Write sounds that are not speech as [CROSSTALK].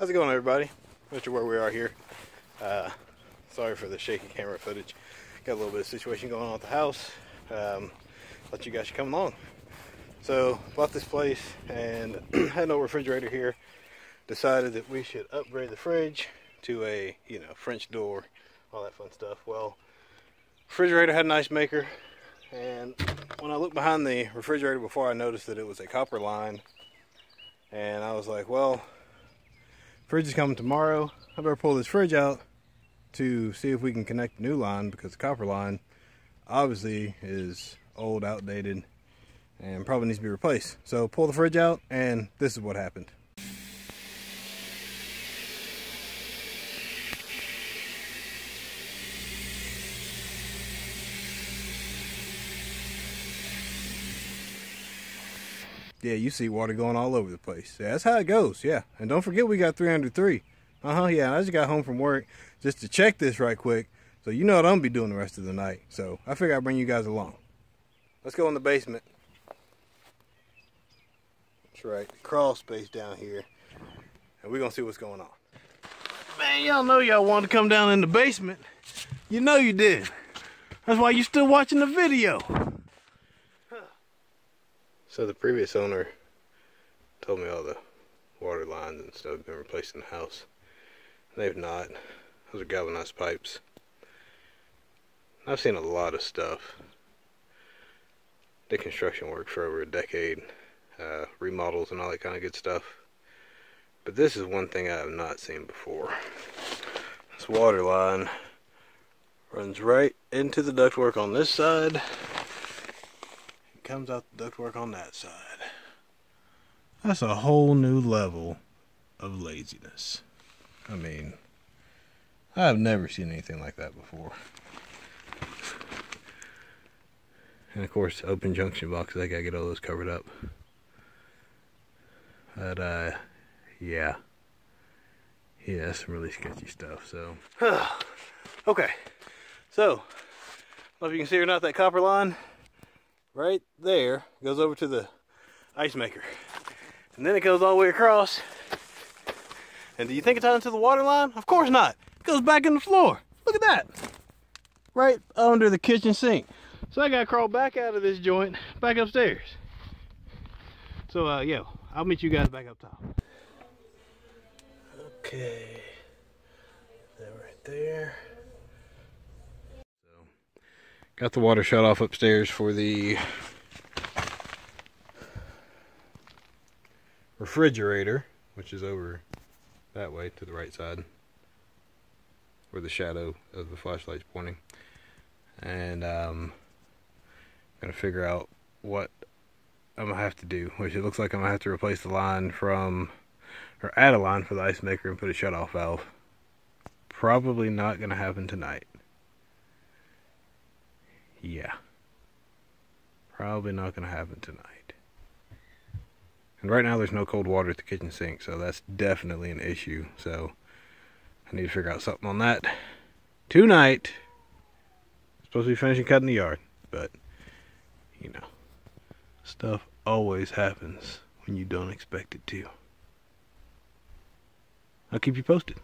How's it going, everybody? Mr. Where we are here. Uh, sorry for the shaky camera footage. Got a little bit of situation going on at the house. Um, thought you guys should come along. So, bought this place and [CLEARS THROAT] had no refrigerator here. Decided that we should upgrade the fridge to a, you know, French door, all that fun stuff. Well, refrigerator had an ice maker, and when I looked behind the refrigerator before, I noticed that it was a copper line. And I was like, well, Fridge is coming tomorrow. I better pull this fridge out to see if we can connect the new line because the copper line obviously is old, outdated, and probably needs to be replaced. So pull the fridge out and this is what happened. Yeah, you see water going all over the place. Yeah, that's how it goes. Yeah. And don't forget we got 303. Uh-huh, yeah. I just got home from work just to check this right quick. So you know what I'm to be doing the rest of the night. So I figure I'd bring you guys along. Let's go in the basement. That's right. Crawl space down here. And we're to see what's going on. Man, y'all know y'all wanted to come down in the basement. You know you did. That's why you still watching the video. So the previous owner told me all the water lines and stuff have been replaced in the house. They've not. Those are galvanized pipes. I've seen a lot of stuff. Did construction work for over a decade. Uh, remodels and all that kind of good stuff. But this is one thing I have not seen before. This water line runs right into the ductwork on this side comes out the ductwork on that side. That's a whole new level of laziness. I mean, I've never seen anything like that before. And of course, open junction boxes, I gotta get all those covered up. But, uh, yeah. Yeah, that's some really sketchy stuff, so. [SIGHS] okay, so, I don't know if you can see or not that copper line right there goes over to the ice maker. And then it goes all the way across. And do you think it's out into the water line? Of course not. It goes back in the floor. Look at that. Right under the kitchen sink. So I gotta crawl back out of this joint, back upstairs. So uh, yeah, I'll meet you guys back up top. Okay, that right there. Got the water shut off upstairs for the refrigerator, which is over that way to the right side, where the shadow of the flashlight's pointing. And um, I'm gonna figure out what I'm gonna have to do, which it looks like I'm gonna have to replace the line from, or add a line for the ice maker and put a shut off valve. Probably not gonna happen tonight yeah. Probably not going to happen tonight. And right now there's no cold water at the kitchen sink, so that's definitely an issue. So I need to figure out something on that tonight. Supposed to be finishing cutting the yard, but you know, stuff always happens when you don't expect it to. I'll keep you posted.